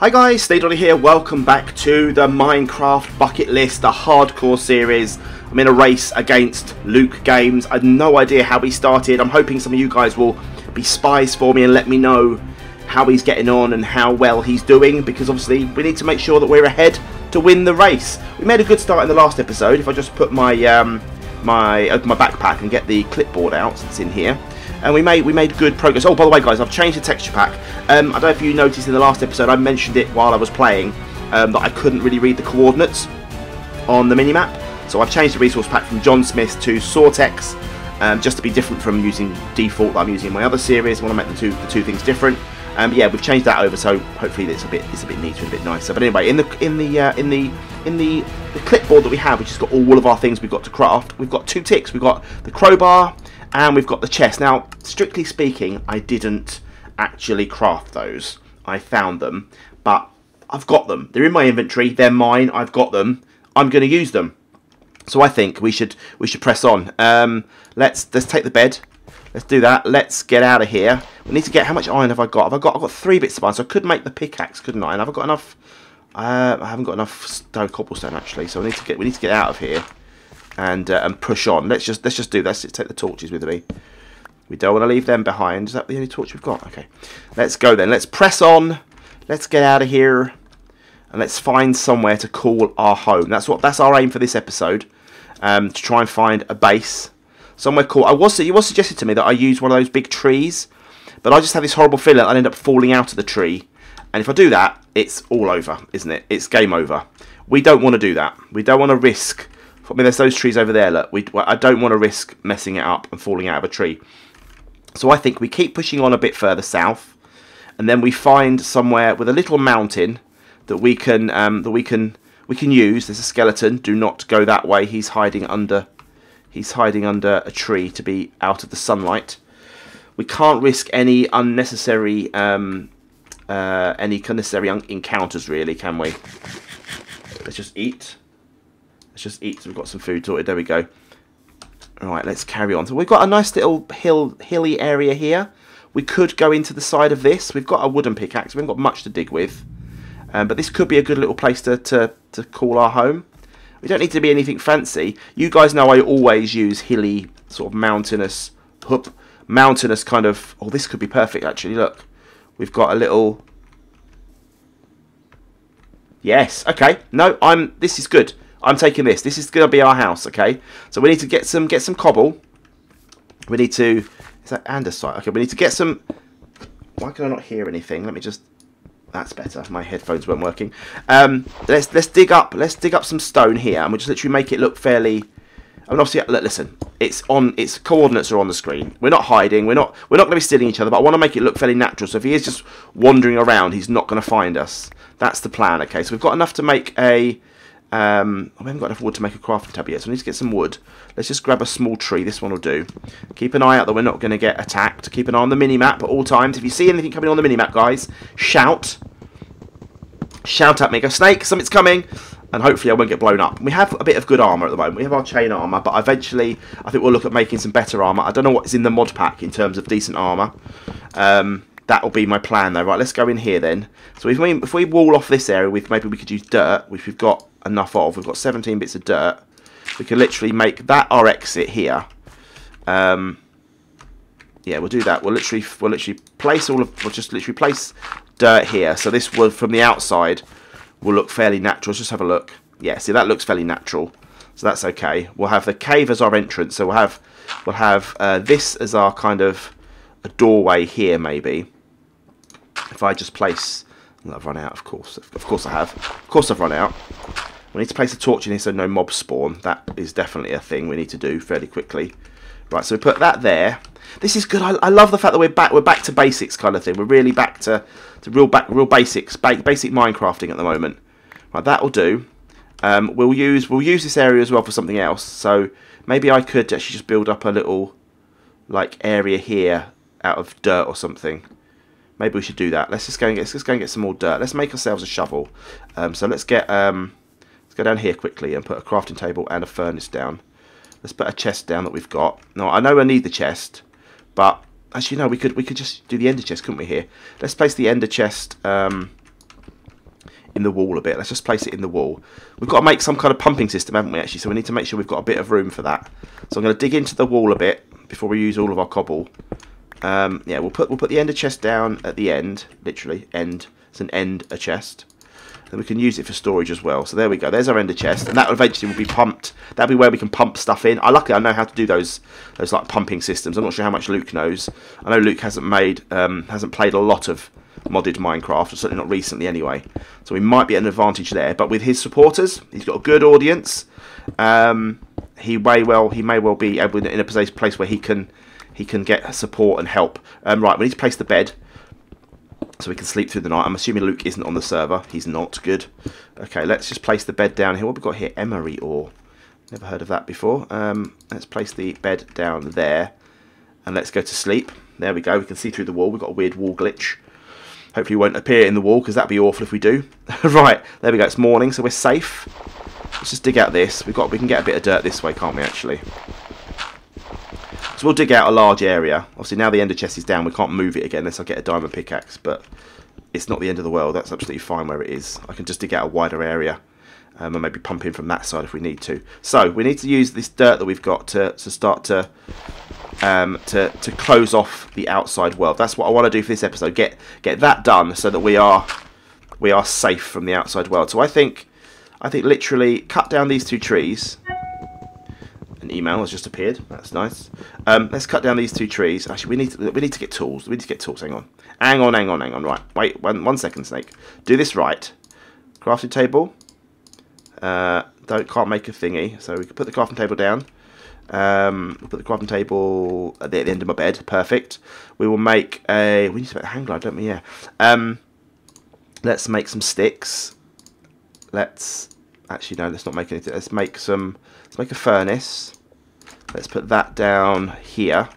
Hi guys, Steve here. Welcome back to the Minecraft Bucket List, the hardcore series. I'm in a race against Luke Games. I have no idea how he started. I'm hoping some of you guys will be spies for me and let me know how he's getting on and how well he's doing because obviously we need to make sure that we're ahead to win the race. We made a good start in the last episode. If I just put my um, my open my backpack and get the clipboard out, it's in here and we made we made good progress. Oh, by the way, guys, I've changed the texture pack. Um, I don't know if you noticed in the last episode, I mentioned it while I was playing um, that I couldn't really read the coordinates on the minimap. So I've changed the resource pack from John Smith to Soartex, um, just to be different from using default that I'm using in my other series. I want to make the two the two things different. Um, yeah, we've changed that over, so hopefully it's a bit it's a bit neater and a bit nicer. But anyway, in the in the uh, in the in the, the clipboard that we have, which has got all of our things we've got to craft, we've got two ticks. We've got the crowbar, and we've got the chest. Now, strictly speaking, I didn't actually craft those. I found them, but I've got them. They're in my inventory. They're mine. I've got them. I'm going to use them. So I think we should we should press on. Um, let's let's take the bed. Let's do that. Let's get out of here. We need to get how much iron have I got? Have I got I've got three bits of iron, so I could make the pickaxe, couldn't I? And have I got enough? Uh, I haven't got enough stone cobblestone actually, so we need to get we need to get out of here and uh, and push on. Let's just let's just do this. Let's take the torches with me. We don't want to leave them behind. Is that the only torch we've got? Okay, let's go then. Let's press on. Let's get out of here, and let's find somewhere to call our home. That's what that's our aim for this episode. Um, to try and find a base somewhere cool. I was it was suggested to me that I use one of those big trees, but I just have this horrible feeling I'll end up falling out of the tree. And if I do that, it's all over, isn't it? It's game over. We don't want to do that. We don't want to risk I mean, there's those trees over there. Look, we, I don't want to risk messing it up and falling out of a tree. So I think we keep pushing on a bit further south, and then we find somewhere with a little mountain that we can um, that we can we can use. There's a skeleton. Do not go that way. He's hiding under he's hiding under a tree to be out of the sunlight. We can't risk any unnecessary um, uh, any unnecessary encounters, really, can we? Let's just eat. Let's just eat. So we've got some food sorted. There we go. All right, let's carry on. So we've got a nice little hill, hilly area here. We could go into the side of this. We've got a wooden pickaxe. We haven't got much to dig with. Um, but this could be a good little place to, to, to call our home. We don't need to be anything fancy. You guys know I always use hilly, sort of mountainous, hoop, mountainous kind of... Oh, this could be perfect, actually. Look, we've got a little... Yes, okay. No, I'm. This is good. I'm taking this. This is going to be our house, okay? So we need to get some get some cobble. We need to... Is that andesite? Okay, we need to get some... Why can I not hear anything? Let me just... That's better. My headphones weren't working. Um, let's let's dig up let's dig up some stone here, and we'll just literally make it look fairly. I mean, obviously, look, listen. It's on. Its coordinates are on the screen. We're not hiding. We're not. We're not going to be stealing each other. But I want to make it look fairly natural. So if he is just wandering around, he's not going to find us. That's the plan. Okay. So we've got enough to make a um, we haven't got enough wood to make a crafting table yet, so I need to get some wood. Let's just grab a small tree. This one will do. Keep an eye out that we're not going to get attacked. Keep an eye on the mini-map at all times. If you see anything coming on the mini-map, guys, shout. Shout at me. Go, Snake, something's coming. And hopefully I won't get blown up. We have a bit of good armour at the moment. We have our chain armour, but eventually I think we'll look at making some better armour. I don't know what's in the mod pack in terms of decent armour. Um, that will be my plan though. Right, let's go in here then. So if we, if we wall off this area with maybe we could use dirt, which we've got enough of. We've got 17 bits of dirt. We can literally make that our exit here. Um, yeah, we'll do that. We'll literally we'll literally place all of we'll just literally place dirt here. So this will from the outside will look fairly natural. Let's just have a look. Yeah, see that looks fairly natural. So that's okay. We'll have the cave as our entrance. So we'll have we'll have uh, this as our kind of a doorway here maybe. If I just place I've run out, of course. Of course I have. Of course I've run out. We need to place a torch in here so no mobs spawn. That is definitely a thing we need to do fairly quickly. Right, so we put that there. This is good. I, I love the fact that we're back. We're back to basics kind of thing. We're really back to, to real back, real basics, ba basic Minecrafting at the moment. Right, that'll do. Um, we'll use we'll use this area as well for something else. So maybe I could actually just build up a little like area here out of dirt or something. Maybe we should do that. Let's just go and get let's go and get some more dirt. Let's make ourselves a shovel. Um, so let's get um, let's go down here quickly and put a crafting table and a furnace down. Let's put a chest down that we've got. Now I know I need the chest, but as you know, we could we could just do the ender chest, couldn't we? Here, let's place the ender chest um, in the wall a bit. Let's just place it in the wall. We've got to make some kind of pumping system, haven't we, actually? So we need to make sure we've got a bit of room for that. So I'm going to dig into the wall a bit before we use all of our cobble. Um, yeah, we'll put we'll put the ender chest down at the end, literally end. It's an end a chest. Then we can use it for storage as well. So there we go. There's our ender chest, and that eventually will be pumped. That'll be where we can pump stuff in. I luckily I know how to do those those like pumping systems. I'm not sure how much Luke knows. I know Luke hasn't made um, hasn't played a lot of modded Minecraft, certainly not recently anyway. So we might be at an advantage there. But with his supporters, he's got a good audience. Um, he may well he may well be able in a place where he can he can get support and help. Um, right, we need to place the bed so we can sleep through the night. I'm assuming Luke isn't on the server. He's not. Good. Okay, let's just place the bed down here. What have we got here? Emery ore. Never heard of that before. Um, let's place the bed down there. And let's go to sleep. There we go. We can see through the wall. We've got a weird wall glitch. Hopefully won't appear in the wall because that'd be awful if we do. right, there we go. It's morning, so we're safe. Let's just dig out this. We've got we can get a bit of dirt this way, can't we actually? So we'll dig out a large area. Obviously now the ender chest is down, we can't move it again unless I get a diamond pickaxe, but it's not the end of the world. That's absolutely fine where it is. I can just dig out a wider area um, and maybe pump in from that side if we need to. So we need to use this dirt that we've got to, to start to, um, to to close off the outside world. That's what I want to do for this episode. Get get that done so that we are we are safe from the outside world. So I think I think literally cut down these two trees an email has just appeared. That's nice. Um, let's cut down these two trees. Actually, we need to, we need to get tools. We need to get tools. Hang on. Hang on, hang on, hang on. Right. Wait, one, one second, Snake. Do this right. Crafting table. Uh, don't, can't make a thingy. So we can put the crafting table down. Um, put the crafting table at the, at the, end of my bed. Perfect. We will make a... We need to make a hang glide, don't we? Yeah. Um, let's make some sticks. Let's... Actually, no, let's not make anything. Let's make some... Let's make a furnace. Let's put that down here.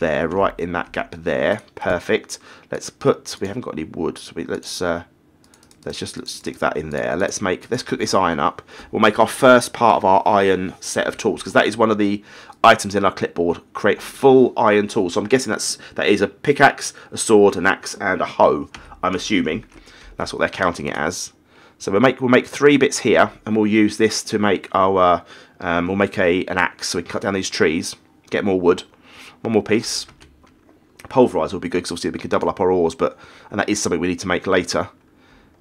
There, right in that gap there. Perfect. Let's put, we haven't got any wood, so we, let's uh, let's just let's stick that in there. Let's make, let's cook this iron up. We'll make our first part of our iron set of tools, because that is one of the items in our clipboard. Create full iron tools. So I'm guessing that's, that is a pickaxe, a sword, an axe, and a hoe, I'm assuming. That's what they're counting it as. So we'll make we'll make three bits here, and we'll use this to make our um, we'll make a an axe so we can cut down these trees, get more wood. One more piece. Pulverizer will be good because obviously we can double up our ores, but and that is something we need to make later,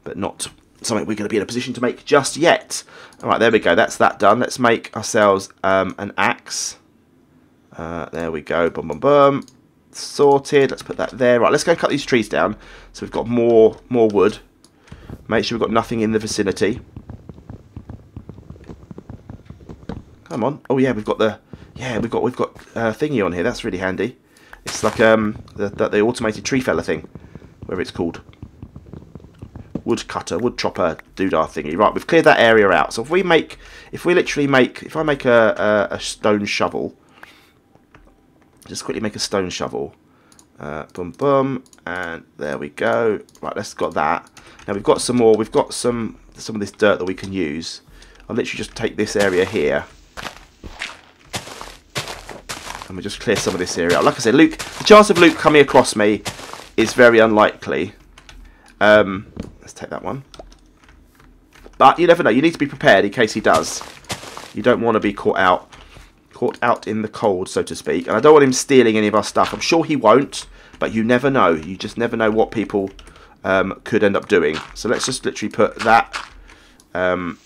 but not something we're going to be in a position to make just yet. All right, there we go. That's that done. Let's make ourselves um, an axe. Uh, there we go. Boom, boom, boom. Sorted. Let's put that there. Right, let's go cut these trees down so we've got more more wood. Make sure we've got nothing in the vicinity. Come on. Oh yeah, we've got the yeah we've got we've got uh, thingy on here. That's really handy. It's like um the, the, the automated tree feller thing, whatever it's called. Wood cutter, wood chopper, doodah thingy. Right, we've cleared that area out. So if we make, if we literally make, if I make a, a, a stone shovel, just quickly make a stone shovel. Uh, boom, boom, and there we go. Right, let's got that. Now we've got some more. We've got some some of this dirt that we can use. I'll literally just take this area here. And we just clear some of this area. Like I said, Luke, the chance of Luke coming across me is very unlikely. Um, let's take that one. But you never know. You need to be prepared in case he does. You don't want to be caught out caught out in the cold, so to speak. And I don't want him stealing any of our stuff. I'm sure he won't, but you never know. You just never know what people um, could end up doing. So let's just literally put that um,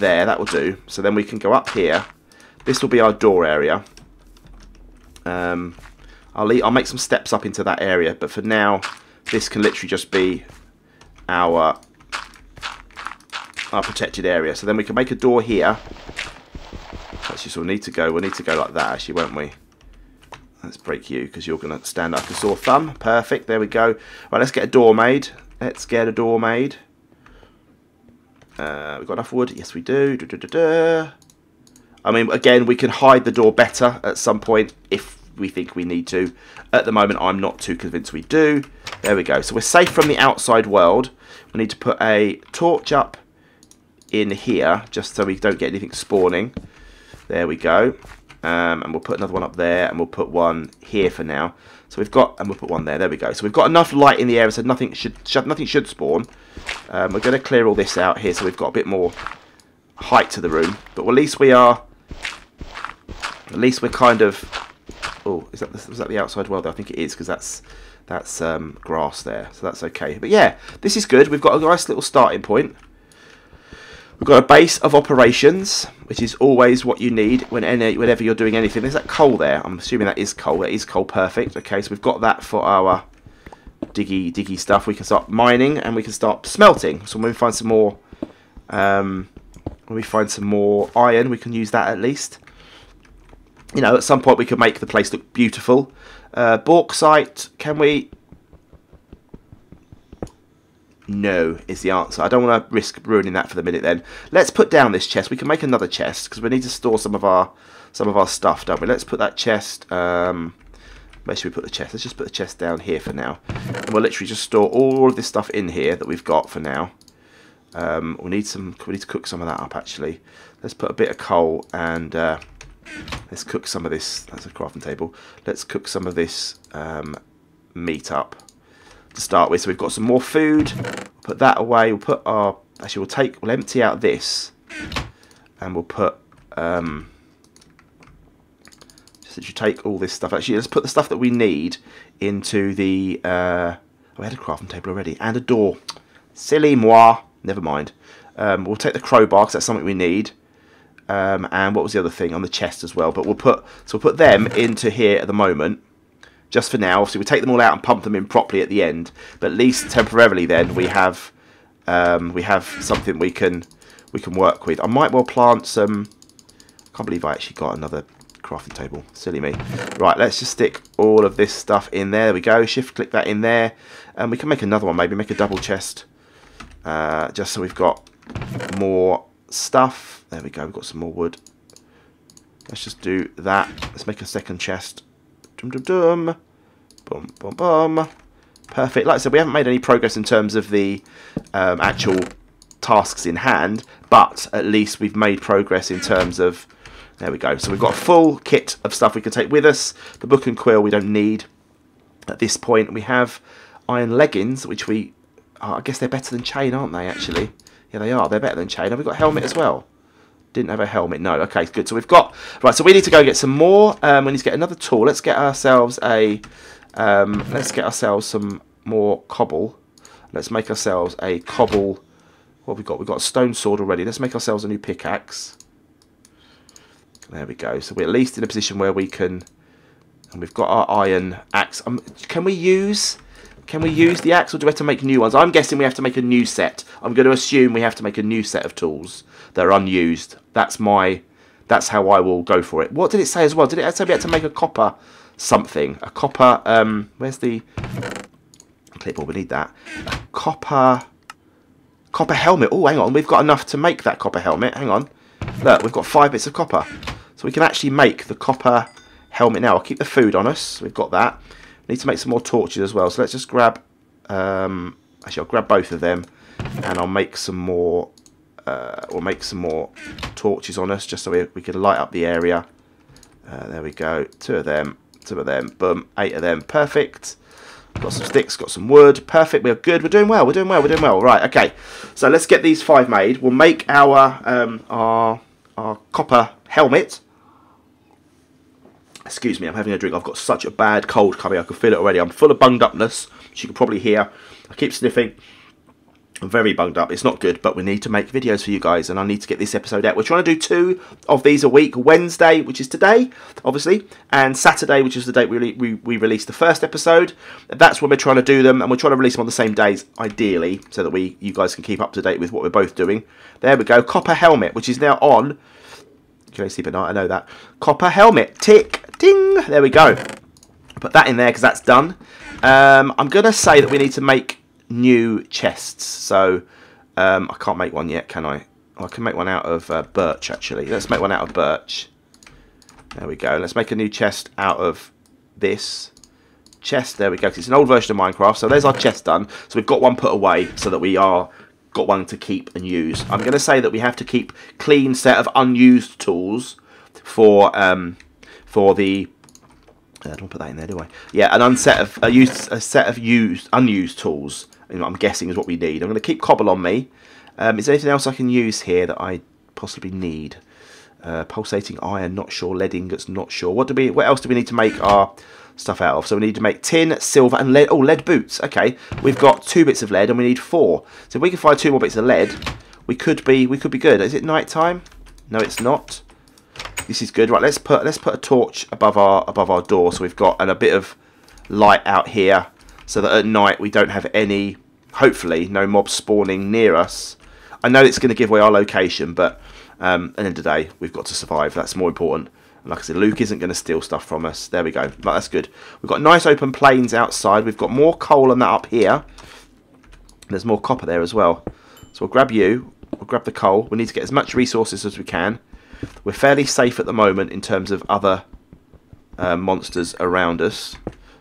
there. That will do. So then we can go up here. This will be our door area. Um, I'll, I'll make some steps up into that area, but for now, this can literally just be our our protected area. So then we can make a door here Actually, so we'll need to go. We'll need to go like that, actually, won't we? Let's break you because you're going to stand up a sore thumb. Perfect. There we go. Right, let's get a door made. Let's get a door made. Uh, we've got enough wood. Yes, we do. Da, da, da, I mean, again, we can hide the door better at some point if we think we need to. At the moment, I'm not too convinced we do. There we go. So we're safe from the outside world. We need to put a torch up in here just so we don't get anything spawning. There we go. Um, and we'll put another one up there, and we'll put one here for now. So we've got, and we'll put one there. There we go. So we've got enough light in the area, so nothing should, should nothing should spawn. Um, we're going to clear all this out here, so we've got a bit more height to the room. But at least we are, at least we're kind of. Oh, is that was that the outside world? I think it is because that's that's um, grass there, so that's okay. But yeah, this is good. We've got a nice little starting point. We've got a base of operations, which is always what you need when any, whenever you're doing anything. There's that coal there. I'm assuming that is coal. That is coal. Perfect. Okay, so we've got that for our diggy diggy stuff. We can start mining and we can start smelting. So when we find some more, um, when we find some more iron, we can use that at least. You know, at some point we can make the place look beautiful. Uh, bauxite, can we no, is the answer. I don't want to risk ruining that for the minute then. Let's put down this chest. We can make another chest because we need to store some of our some of our stuff, don't we? Let's put that chest... Um, where should we put the chest? Let's just put the chest down here for now. And we'll literally just store all of this stuff in here that we've got for now. Um, we need some. We need to cook some of that up actually. Let's put a bit of coal and uh, let's cook some of this. That's a crafting table. Let's cook some of this um, meat up to start with. So we've got some more food. Put that away. We'll put our actually we'll take we'll empty out this and we'll put um just that you take all this stuff. Actually, let's put the stuff that we need into the. Uh, oh, we had a crafting table already and a door. Silly moi. Never mind. Um, we'll take the crowbar because that's something we need. Um, and what was the other thing on the chest as well? But we'll put so we'll put them into here at the moment just for now. So we take them all out and pump them in properly at the end. But at least temporarily, then we have um, we have something we can we can work with. I might well plant some. I can't believe I actually got another crafting table. Silly me. Right, let's just stick all of this stuff in there. There we go. Shift click that in there, and we can make another one. Maybe make a double chest, uh, just so we've got more stuff. There we go. We've got some more wood. Let's just do that. Let's make a second chest. Dum dum dum. Boom, boom, boom. Perfect. Like I said, we haven't made any progress in terms of the um, actual tasks in hand, but at least we've made progress in terms of... There we go. So we've got a full kit of stuff we can take with us. The book and quill we don't need at this point. We have iron leggings, which we... Oh, I guess they're better than chain, aren't they, actually? Yeah, they are. They're better than chain. Have we've got a helmet as well? Didn't have a helmet. No. Okay, good. So we've got... Right, so we need to go get some more. Um, we need to get another tool. Let's get ourselves a... Um, let's get ourselves some more cobble. Let's make ourselves a cobble... What we got? We've got a stone sword already. Let's make ourselves a new pickaxe. There we go. So we're at least in a position where we can... And we've got our iron axe. Um, can we use... Can we use the axe or do we have to make new ones? I'm guessing we have to make a new set. I'm going to assume we have to make a new set of tools that are unused. That's my, that's how I will go for it. What did it say as well? Did it say we had to make a copper something? A copper, um, where's the clipboard? We need that. Copper, copper helmet. Oh, hang on. We've got enough to make that copper helmet. Hang on. Look, we've got five bits of copper. So we can actually make the copper helmet now. I'll keep the food on us. We've got that. Need to make some more torches as well. So let's just grab, um, actually I'll grab both of them and I'll make some more uh, we'll make some more torches on us just so we, we can light up the area. Uh, there we go. Two of them. Two of them. Boom. Eight of them. Perfect. Got some sticks. Got some wood. Perfect. We're good. We're doing well. We're doing well. We're doing well. Right. Okay. So let's get these five made. We'll make our um, our our copper helmet. Excuse me. I'm having a drink. I've got such a bad cold coming. I can feel it already. I'm full of bunged upness. As you can probably hear. I keep sniffing. I'm very bunged up. It's not good, but we need to make videos for you guys, and I need to get this episode out. We're trying to do two of these a week. Wednesday, which is today, obviously, and Saturday, which is the date we, we, we released the first episode. That's when we're trying to do them, and we're trying to release them on the same days, ideally, so that we you guys can keep up to date with what we're both doing. There we go. Copper helmet, which is now on. Can I see but I know that. Copper helmet. Tick. Ding. There we go. Put that in there because that's done. Um, I'm going to say that we need to make new chests. So um, I can't make one yet, can I? Oh, I can make one out of uh, birch, actually. Let's make one out of birch. There we go. Let's make a new chest out of this chest. There we go. It's an old version of Minecraft. So there's our chest done. So we've got one put away so that we are got one to keep and use. I'm going to say that we have to keep clean set of unused tools for um, for the Uh, don't put that in there, do I? Yeah, an unset of a, used, a set of used unused tools. I'm guessing is what we need. I'm going to keep cobble on me. Um, is there anything else I can use here that I possibly need? Uh, pulsating iron, not sure. Lead ingots, not sure. What do we? What else do we need to make our stuff out of? So we need to make tin, silver, and lead. Oh, lead boots. Okay, we've got two bits of lead, and we need four. So if we can find two more bits of lead, we could be we could be good. Is it night time? No, it's not. This is good. Right, let's put let's put a torch above our above our door so we've got and a bit of light out here so that at night we don't have any hopefully no mobs spawning near us. I know it's going to give away our location, but um, at the end of the day, we've got to survive. That's more important. And like I said, Luke isn't going to steal stuff from us. There we go. That's good. We've got nice open plains outside. We've got more coal than that up here. There's more copper there as well. So we'll grab you. We'll grab the coal. We need to get as much resources as we can. We're fairly safe at the moment in terms of other uh, monsters around us.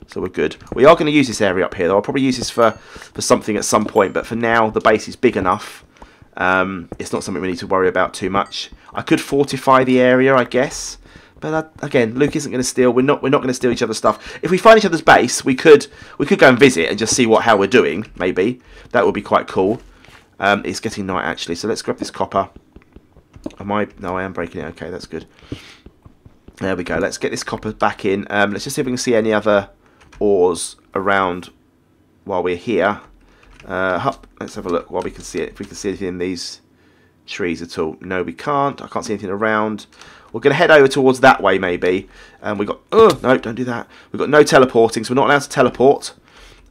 So we're good. We are going to use this area up here, though. I'll probably use this for, for something at some point. But for now, the base is big enough. Um, it's not something we need to worry about too much. I could fortify the area, I guess. But uh, again, Luke isn't going to steal. We're not. We're not going to steal each other's stuff. If we find each other's base, we could. We could go and visit and just see what how we're doing. Maybe that would be quite cool. Um, it's getting night actually, so let's grab this copper. Am I? No, I am breaking it. Okay, that's good. There we go. Let's get this copper back in. Um, let's just see if we can see any other ores around while we're here. Uh, let's have a look while we can see it. If we can see anything in these trees at all. No, we can't. I can't see anything around. We're going to head over towards that way, maybe. And um, we got... Oh, no, don't do that. We've got no teleporting, so we're not allowed to teleport.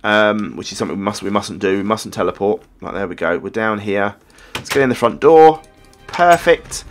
Um, which is something we, must, we mustn't do. We mustn't teleport. Right, there we go. We're down here. Let's get in the front door. Perfect.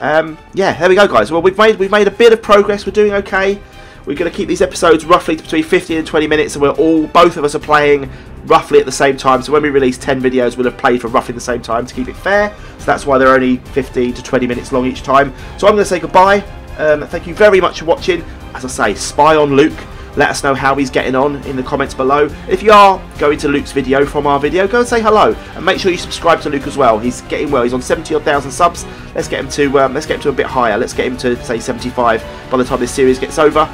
Um, yeah, there we go, guys. Well, we've made we've made a bit of progress. We're doing okay. We're going to keep these episodes roughly between 15 and 20 minutes, and we're all both of us are playing roughly at the same time. So when we release 10 videos, we'll have played for roughly the same time to keep it fair. So that's why they're only 15 to 20 minutes long each time. So I'm going to say goodbye. Um, thank you very much for watching. As I say, spy on Luke. Let us know how he's getting on in the comments below. If you are going to Luke's video from our video, go and say hello and make sure you subscribe to Luke as well. He's getting well. He's on 70 odd thousand subs. Let's get him to um, let's get him to a bit higher. Let's get him to say 75 by the time this series gets over.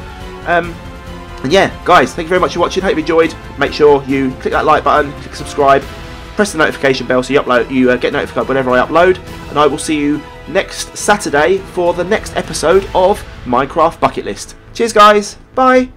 Um, and yeah, guys, thank you very much for watching. Hope you enjoyed. Make sure you click that like button, click subscribe, press the notification bell so you upload, you uh, get notified whenever I upload. And I will see you next Saturday for the next episode of Minecraft Bucket List. Cheers, guys. Bye.